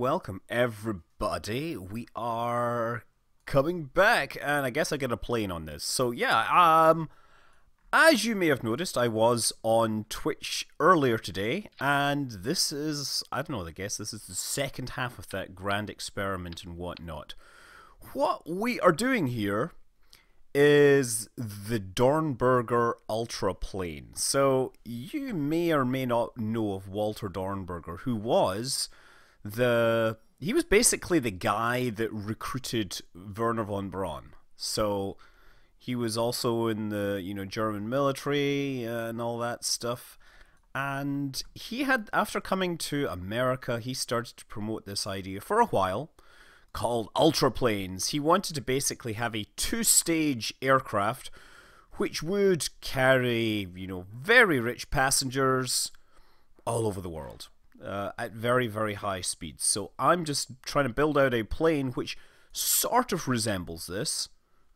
welcome everybody. We are coming back, and I guess I get a plane on this. So yeah, um, as you may have noticed, I was on Twitch earlier today, and this is I don't know. I guess this is the second half of that grand experiment and whatnot. What we are doing here is the Dornberger Ultraplane. So you may or may not know of Walter Dornberger, who was the he was basically the guy that recruited Wernher von Braun. So he was also in the you know German military uh, and all that stuff. And he had after coming to America, he started to promote this idea for a while called Ultraplanes. He wanted to basically have a two-stage aircraft which would carry, you know, very rich passengers all over the world uh, at very, very high speeds. So I'm just trying to build out a plane which sort of resembles this,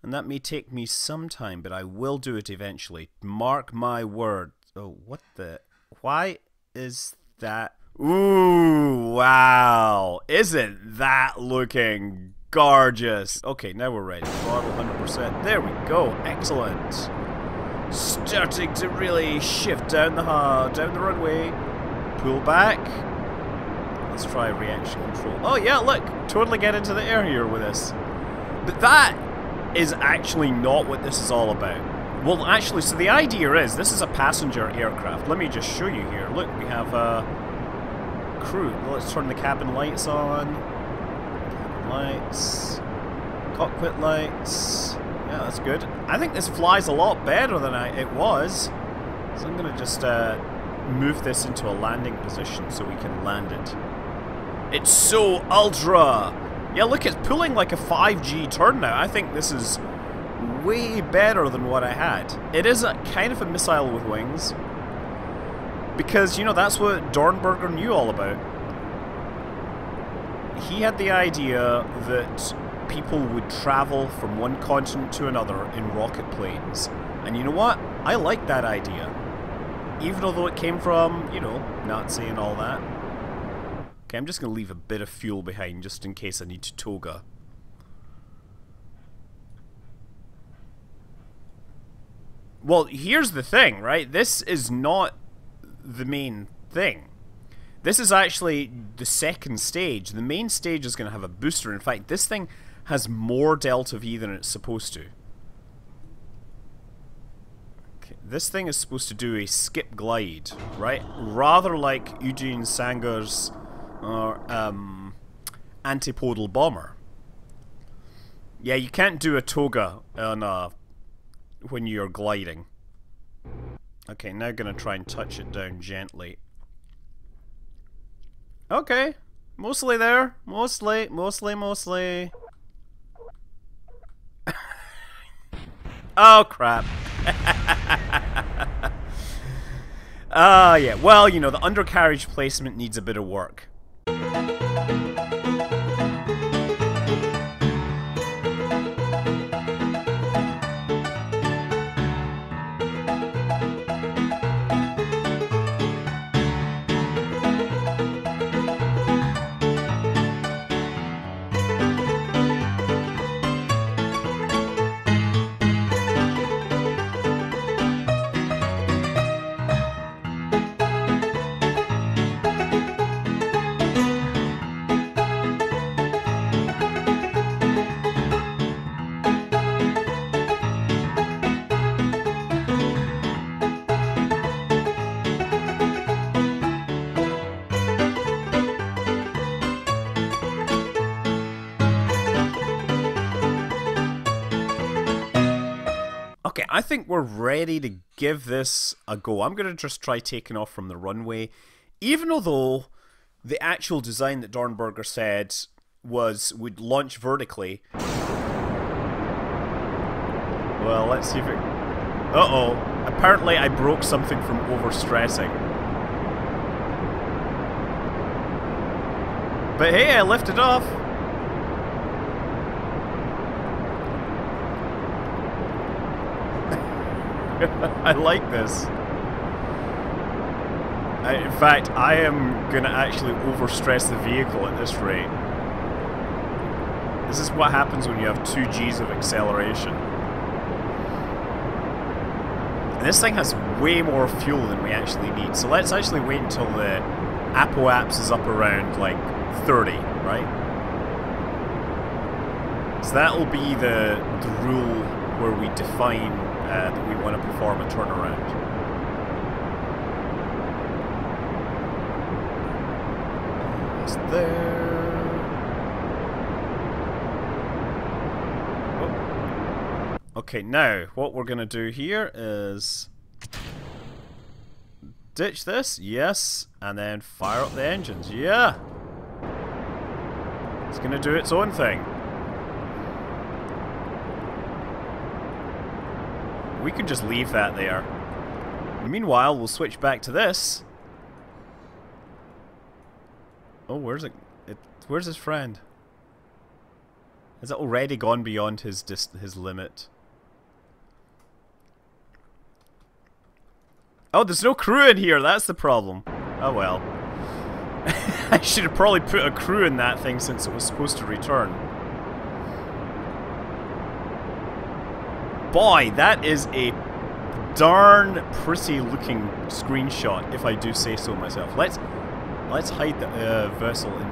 and that may take me some time, but I will do it eventually. Mark my word. Oh, what the? Why is that? Ooh, wow. Isn't that looking gorgeous? Okay, now we're ready. Throttle 100%. There we go. Excellent. Starting to really shift down the down the runway. Pull back. Let's try reaction control. Oh yeah, look. Totally get into the air here with this. But that is actually not what this is all about. Well, actually, so the idea is this is a passenger aircraft. Let me just show you here. Look, we have a... Crew. Let's turn the cabin lights on. Cabin lights. Cockpit lights. Yeah, that's good. I think this flies a lot better than I, it was. So I'm going to just uh, move this into a landing position so we can land it. It's so ultra! Yeah, look, it's pulling like a 5G turn now. I think this is way better than what I had. It is a kind of a missile with wings. Because, you know, that's what Dornberger knew all about. He had the idea that people would travel from one continent to another in rocket planes. And you know what? I like that idea. Even although it came from, you know, Nazi and all that. Okay, I'm just going to leave a bit of fuel behind just in case I need to toga. Well, here's the thing, right? This is not the main thing. This is actually the second stage. The main stage is going to have a booster. In fact, this thing has more delta V than it's supposed to. Okay, this thing is supposed to do a skip glide, right? Rather like Eugene Sanger's uh, um, antipodal bomber. Yeah, you can't do a toga on a, when you're gliding. Okay, now gonna try and touch it down gently. Okay, mostly there. Mostly, mostly, mostly. oh, crap. Ah, uh, yeah. Well, you know, the undercarriage placement needs a bit of work. I think we're ready to give this a go. I'm going to just try taking off from the runway. Even although the actual design that Dornberger said was would launch vertically. Well, let's see if it... Uh-oh. Apparently I broke something from overstressing. But hey, I lifted off. I like this. I, in fact, I am going to actually overstress the vehicle at this rate. This is what happens when you have 2 Gs of acceleration. And this thing has way more fuel than we actually need. So let's actually wait until the apoapse is up around like 30, right? So that will be the, the rule where we define that we want to perform a turnaround. Almost there. Oh. Okay, now what we're going to do here is ditch this, yes, and then fire up the engines, yeah. It's going to do its own thing. We can just leave that there. Meanwhile, we'll switch back to this. Oh, where's it? it where's his friend? Has it already gone beyond his his limit? Oh, there's no crew in here. That's the problem. Oh well. I should have probably put a crew in that thing since it was supposed to return. Boy, that is a darn pretty looking screenshot, if I do say so myself. Let's let's hide the uh, vessel and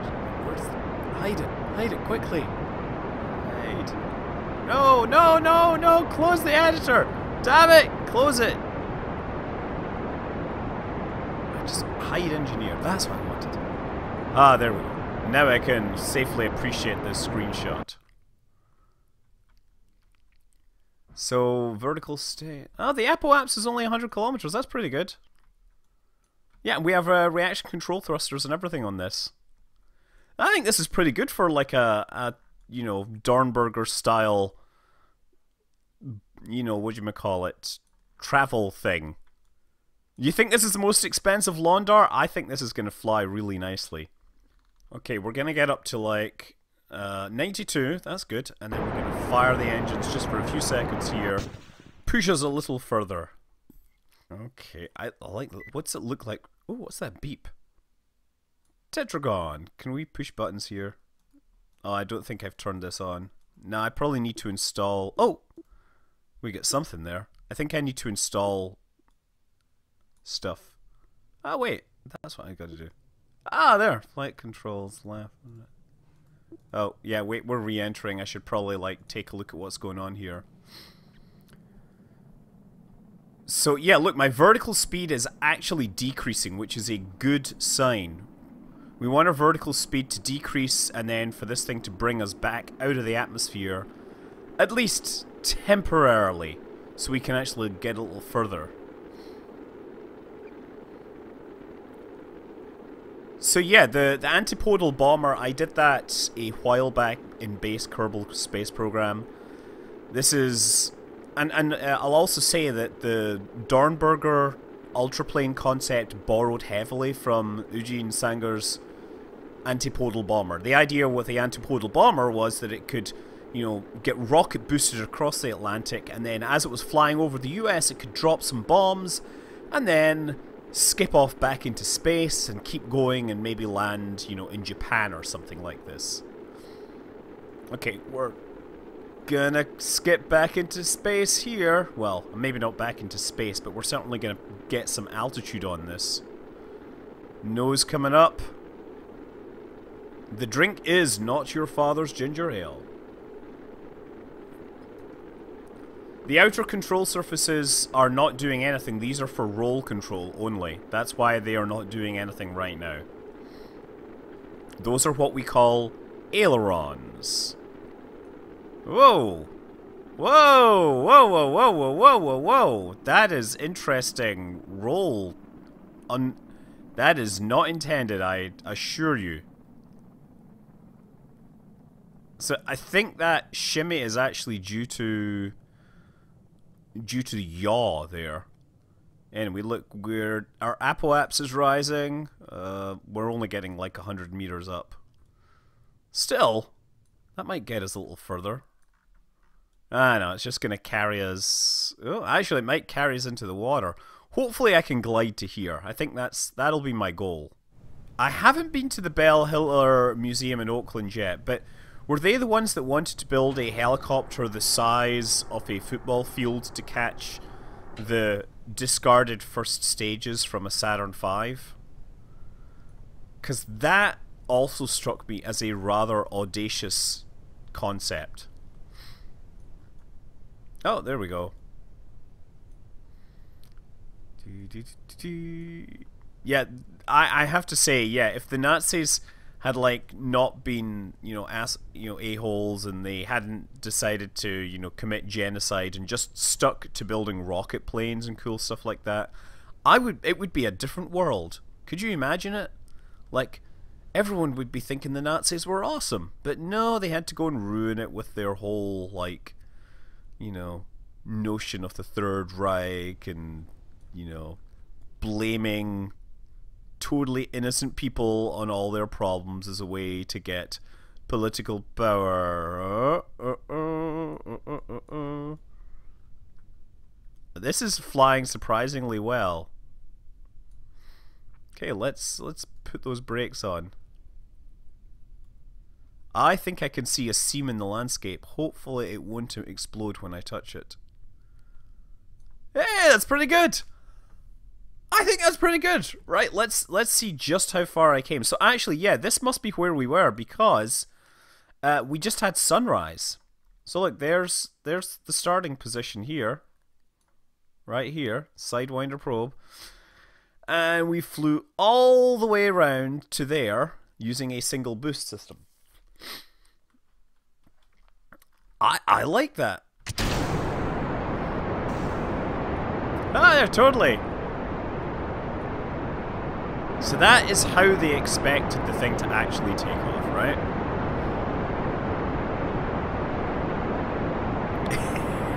hide it, hide it quickly. Hide. No, no, no, no! Close the editor. Damn it! Close it. Just hide engineer. That's what I wanted. Ah, there we go. Now I can safely appreciate this screenshot. So, vertical state. Oh, the apoapse is only 100 kilometers. That's pretty good. Yeah, we have uh, reaction control thrusters and everything on this. I think this is pretty good for like a, a you know, Dornberger style, you know, what you call it, travel thing. You think this is the most expensive lawn dart? I think this is going to fly really nicely. Okay, we're going to get up to like uh, 92. That's good. And then fire the engines just for a few seconds here. Push us a little further. Okay, I like... What's it look like? Oh, what's that beep? Tetragon. Can we push buttons here? Oh, I don't think I've turned this on. No, I probably need to install... Oh! We get something there. I think I need to install stuff. Oh, wait. That's what I got to do. Ah, there. Flight controls left. Oh, yeah, wait, we're re-entering. I should probably, like, take a look at what's going on here. So, yeah, look, my vertical speed is actually decreasing, which is a good sign. We want our vertical speed to decrease and then for this thing to bring us back out of the atmosphere, at least temporarily, so we can actually get a little further. So yeah, the, the antipodal bomber, I did that a while back in base Kerbal Space Program. This is... And, and uh, I'll also say that the Dornberger ultraplane concept borrowed heavily from Eugene Sanger's antipodal bomber. The idea with the antipodal bomber was that it could, you know, get rocket boosted across the Atlantic, and then as it was flying over the US, it could drop some bombs, and then skip off back into space and keep going and maybe land, you know, in Japan or something like this. Okay, we're gonna skip back into space here. Well, maybe not back into space, but we're certainly gonna get some altitude on this. Nose coming up. The drink is not your father's ginger ale. The outer control surfaces are not doing anything. These are for roll control only. That's why they are not doing anything right now. Those are what we call ailerons. Whoa! Whoa! Whoa, whoa, whoa, whoa, whoa, whoa, whoa! That is interesting. Roll. Un that is not intended, I assure you. So I think that shimmy is actually due to due to the yaw there. And we look, we're, our apoapse is rising. Uh, we're only getting like 100 meters up. Still, that might get us a little further. Ah, no, it's just going to carry us... Oh, actually, it might carry us into the water. hopefully I can glide to here. I think that's that'll be my goal. I haven't been to the Bell Hitler Museum in Oakland yet, but were they the ones that wanted to build a helicopter the size of a football field to catch the discarded first stages from a Saturn V? Because that also struck me as a rather audacious concept. Oh, there we go. Yeah, I, I have to say, yeah, if the Nazis had like not been, you know, ass, you know, a holes, and they hadn't decided to, you know, commit genocide and just stuck to building rocket planes and cool stuff like that, I would. It would be a different world. Could you imagine it? Like, everyone would be thinking the Nazis were awesome, but no, they had to go and ruin it with their whole like, you know, notion of the Third Reich and you know, blaming totally innocent people on all their problems as a way to get political power. this is flying surprisingly well. Okay, let's let's put those brakes on. I think I can see a seam in the landscape. Hopefully it won't explode when I touch it. Hey, that's pretty good. I think that's pretty good. Right, let's let's see just how far I came. So actually, yeah, this must be where we were because uh, we just had sunrise. So look, there's there's the starting position here. Right here, Sidewinder probe. And we flew all the way around to there using a single boost system. I I like that. Ah, totally. So that is how they expected the thing to actually take off, right?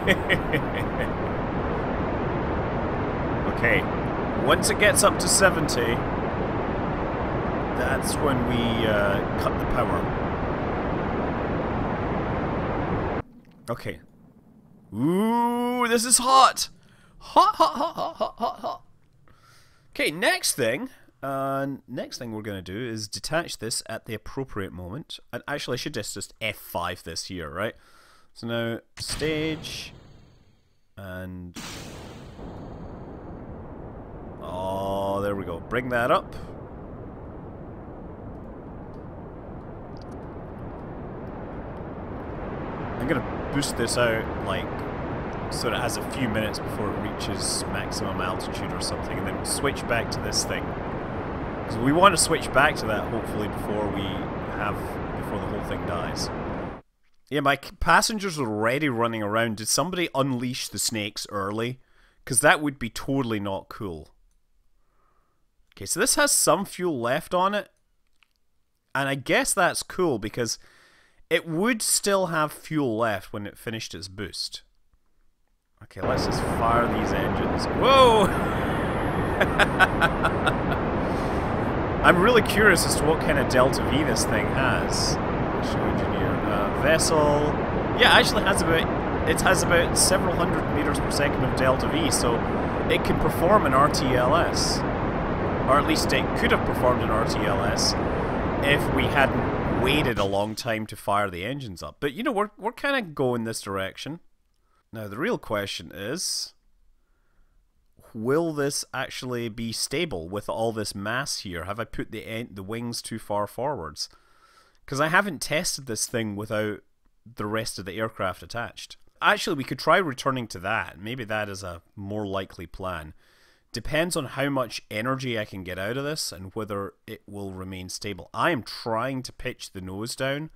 okay, once it gets up to 70, that's when we uh, cut the power. Okay. Ooh, this is hot! Hot, hot, hot, hot, hot, hot, hot. Okay, next thing and next thing we're going to do is detach this at the appropriate moment. And actually, I should just, just F5 this here, right? So now, stage, and... Oh, there we go. Bring that up. I'm going to boost this out, like, so that it has a few minutes before it reaches maximum altitude or something, and then we switch back to this thing. Because we want to switch back to that, hopefully, before we have... before the whole thing dies. Yeah, my passengers are already running around. Did somebody unleash the snakes early? Because that would be totally not cool. Okay, so this has some fuel left on it. And I guess that's cool because it would still have fuel left when it finished its boost. Okay, let's just fire these engines. Whoa! I'm really curious as to what kind of delta V this thing has. Engineer. Uh, vessel. Yeah, actually has about it has about several hundred meters per second of delta V, so it can perform an RTLS. Or at least it could have performed an RTLS if we hadn't waited a long time to fire the engines up. But you know, we're we're kind of going this direction. Now the real question is will this actually be stable with all this mass here? Have I put the end, the wings too far forwards? Because I haven't tested this thing without the rest of the aircraft attached. Actually, we could try returning to that. Maybe that is a more likely plan. Depends on how much energy I can get out of this and whether it will remain stable. I am trying to pitch the nose down,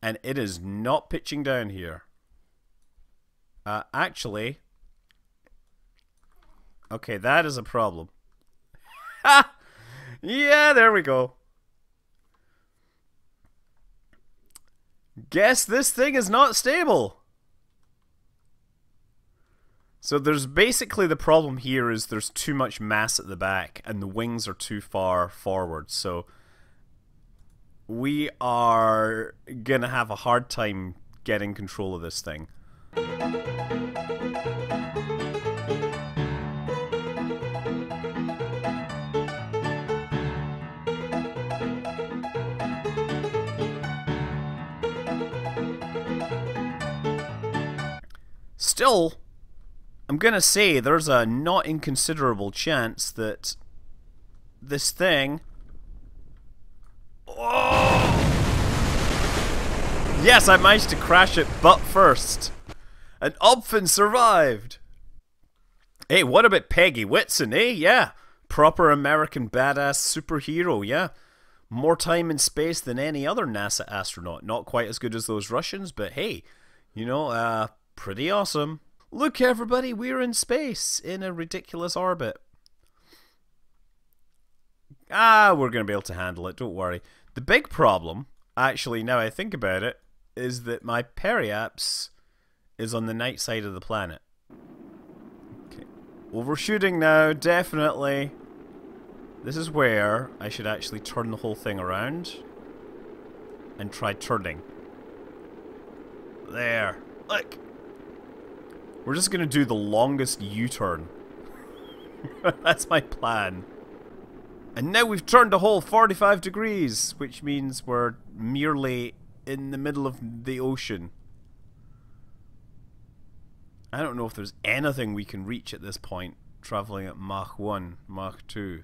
and it is not pitching down here. Uh, actually, Okay, that is a problem. yeah, there we go. Guess this thing is not stable. So there's basically the problem here is there's too much mass at the back and the wings are too far forward. So we are going to have a hard time getting control of this thing. Still, I'm gonna say there's a not inconsiderable chance that this thing. Oh! Yes, I managed to crash it butt first. And Opfin survived. Hey, what about Peggy Whitson, eh? Yeah. Proper American badass superhero, yeah. More time in space than any other NASA astronaut. Not quite as good as those Russians, but hey, you know, uh, pretty awesome. Look, everybody, we're in space in a ridiculous orbit. Ah, we're going to be able to handle it, don't worry. The big problem, actually, now I think about it, is that my periaps is on the night side of the planet. Okay. Overshooting now, definitely. This is where I should actually turn the whole thing around and try turning. There. Look. We're just going to do the longest U-turn. That's my plan. And now we've turned a whole 45 degrees, which means we're merely in the middle of the ocean. I don't know if there's anything we can reach at this point, travelling at Mach 1, Mach 2.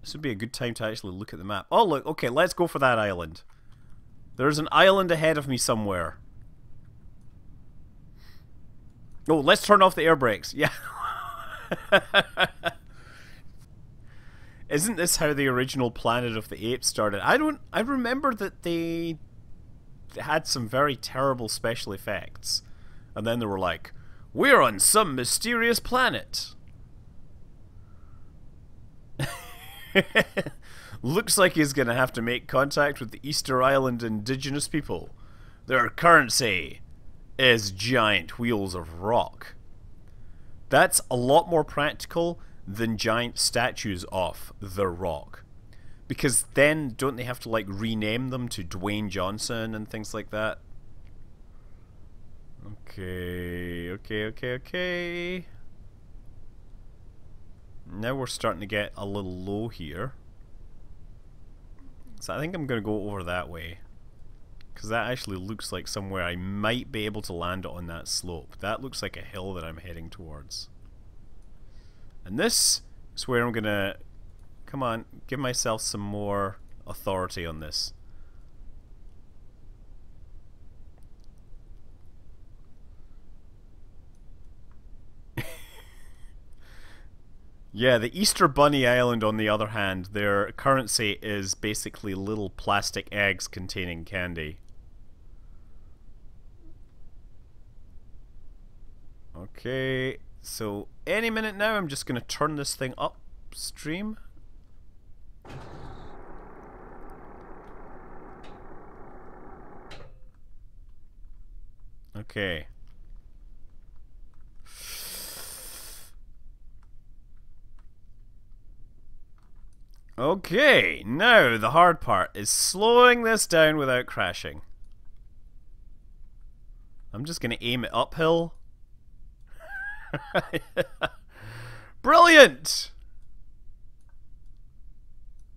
This would be a good time to actually look at the map. Oh, look, okay, let's go for that island. There's an island ahead of me somewhere. Oh, let's turn off the air brakes. Yeah. Isn't this how the original Planet of the Apes started? I don't. I remember that they had some very terrible special effects, and then they were like, "We're on some mysterious planet." Looks like he's gonna have to make contact with the Easter Island indigenous people. Their currency is giant wheels of rock. That's a lot more practical than giant statues of The Rock. Because then don't they have to like rename them to Dwayne Johnson and things like that? Okay, okay, okay, okay. Now we're starting to get a little low here. So I think I'm going to go over that way. Because that actually looks like somewhere I might be able to land on that slope. That looks like a hill that I'm heading towards. And this is where I'm gonna, come on, give myself some more authority on this. yeah, the Easter Bunny Island, on the other hand, their currency is basically little plastic eggs containing candy. Okay, so any minute now I'm just going to turn this thing upstream. Okay. Okay, now the hard part is slowing this down without crashing. I'm just going to aim it uphill Brilliant!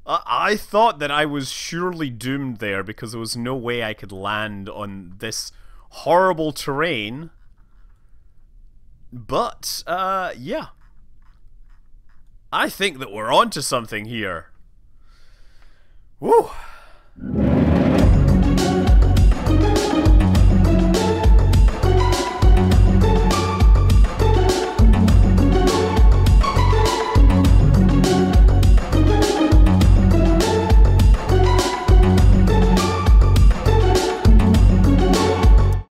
I thought that I was surely doomed there because there was no way I could land on this horrible terrain. But, uh, yeah. I think that we're onto something here. Woo!